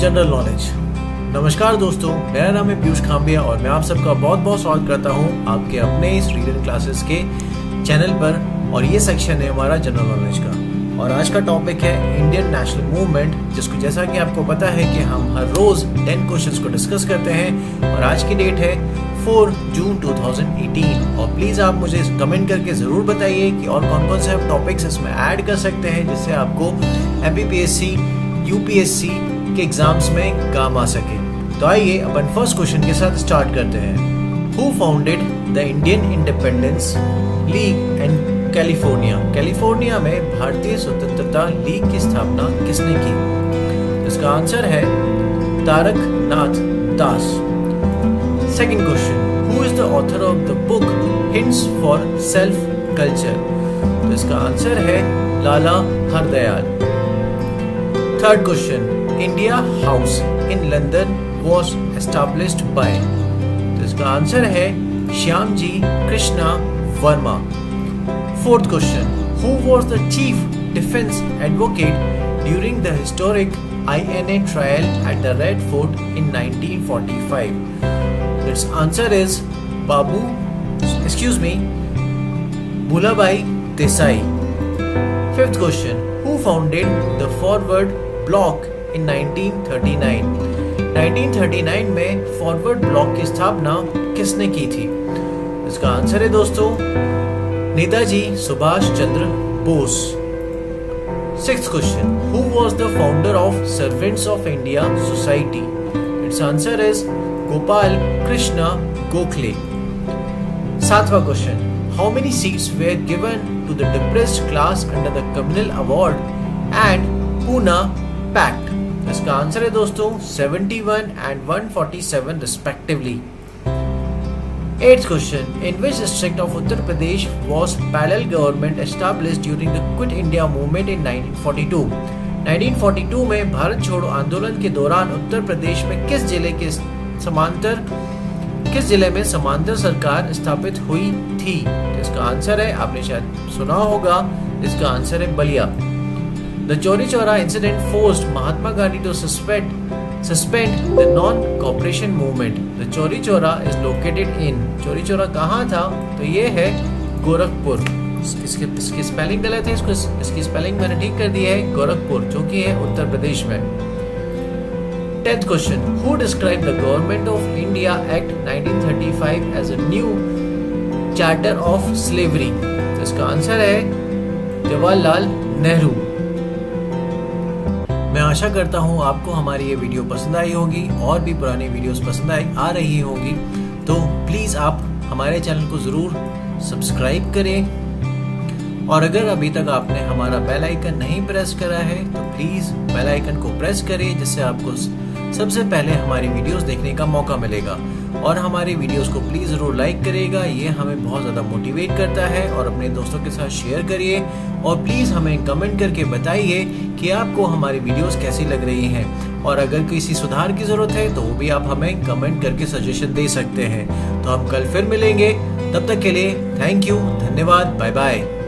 General knowledge नमस्कार दोस्तों, मेरा नाम है पीयूष खाम्बिया और मैं आप सबका बहुत बहुत स्वागत करता हूँ आपके अपने इस रीडर क्लासेस के चैनल पर और ये सेक्शन है हमारा जनरल नॉलेज का। और आज का टॉपिक है इंडियन नेशनल मूवमेंट जिसको जैसा कि आपको पता है कि हम हर रोज टेन क्वेश्चंस को डिस्कस करते हैं और आज की डेट है 4 जून 2018 और प्लीज़ आप मुझे कमेंट करके ज़रूर बताइए कि और कौन कौन से हम टॉपिक्स इसमें ऐड कर सकते हैं, जिससे आपको एम यूपीएससी के एग्ज़ाम्स में काम आ सके। तो आइए अपन फ़र्स्ट क्वेश्चन के साथ स्टार्ट करते हैं। Who founded the Indian independence league and California California में भारतीय स्वतंत्रता लीग की स्थापना किसने की? इसका आंसर है Tarak Nath Das. Second question who is the author of the book hints for self culture तो इसका आंसर है Lala Hardayal. Third question India House in London was established by तो इसका आंसर है Shyam ji Krishna Varma fourth question who was the chief defence advocate during the historic INA trial at the Red Fort in 1945. Its answer is Babu, excuse me, Bulabai Desai. Fifth question Who founded the Forward block in 1939 1939 में forward block की स्थापना किसने की थी? इसका answer है दोस्तों, Netaji Subhash Chandra Bose. Six question who was the founder of servants of India society its answer is Gopal Krishna Gokhale सातवां question how many seats were given to the depressed class under the communal award and Poona pact इसका answer है दोस्तों 71 and 147 respectively eighth question in which district of Uttar Pradesh was parallel government establish during the quit India movement in 1942 1942 में भारत छोड़ो आंदोलन के दौरान उत्तर प्रदेश में किस ज़िले के समांतर, किस ज़िले में समांतर सरकार स्थापित हुई थी? तो इसका आंसर है, आपने शायद सुना होगा, इसका आंसर है Ballia. The Chori Chora incident forced Mahatma Gandhi to suspend suspend the non-cooperation movement. The Chori Chora is located in, Chori Chora कहाँ था? तो ये है गोरखपुर। इसके, इसकी स्पेलिंग गलत है इसको, इसकी स्पेलिंग मैंने ठीक कर दी है, गोरखपुर, जो कि है उत्तर प्रदेश में। Tenth question who describe the government of India act 1935 as a new charter of slavery तो इसका आंसर है जवाहरलाल नेहरू। मैं आशा करता हूँ आपको हमारी ये वीडियो पसंद आई होगी और भी पुरानी वीडियोस पसंद आई, आ रही होगी। तो प्लीज़ आप हमारे चैनल को ज़रूर सब्सक्राइब करें। और अगर अभी तक आपने हमारा बेल आइकन नहीं प्रेस करा है तो प्लीज़ बेल आइकन को प्रेस करें, जिससे आपको सबसे पहले हमारी वीडियोस देखने का मौका मिलेगा। और हमारे वीडियोस को प्लीज़ ज़रूर लाइक करिएगा ये हमें बहुत ज़्यादा मोटिवेट करता है और अपने दोस्तों के साथ शेयर करिए। और प्लीज़ हमें कमेंट करके बताइए कि आपको हमारी वीडियोस कैसी लग रही हैं। और अगर किसी सुधार की ज़रूरत है तो वो भी आप हमें कमेंट करके सजेशन दे सकते हैं। तो हम कल फिर मिलेंगे। तब तक के लिए थैंक यू धन्यवाद बाय बाय